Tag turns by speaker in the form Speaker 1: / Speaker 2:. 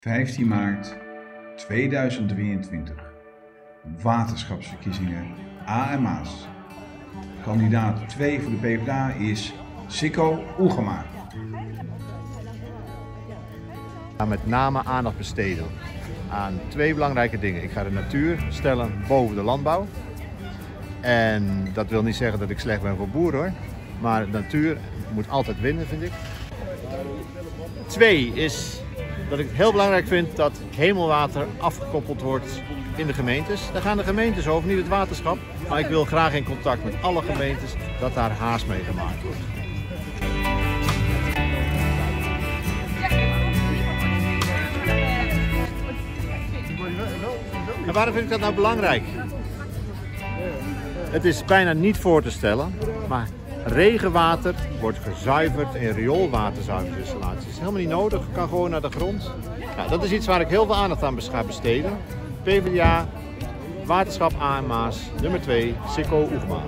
Speaker 1: 15 maart 2023. Waterschapsverkiezingen A en Maas. Kandidaat 2 voor de PvdA is Sikko Oegema.
Speaker 2: ga met name aandacht besteden aan twee belangrijke dingen. Ik ga de natuur stellen boven de landbouw. En dat wil niet zeggen dat ik slecht ben voor boeren hoor. Maar natuur moet altijd winnen, vind ik. Twee is dat ik het heel belangrijk vind dat hemelwater afgekoppeld wordt in de gemeentes. Daar gaan de gemeentes over, niet het waterschap. Maar ik wil graag in contact met alle gemeentes dat daar haast mee gemaakt wordt. En waarom vind ik dat nou belangrijk? Het is bijna niet voor te stellen, maar regenwater wordt gezuiverd in rioolwaterzuiveringsinstallaties. Is helemaal niet nodig, kan gewoon naar de grond. Nou, dat is iets waar ik heel veel aandacht aan ga besteden. PvdA, Waterschap A en Maas, nummer 2, Sikko Oegma.